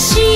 しい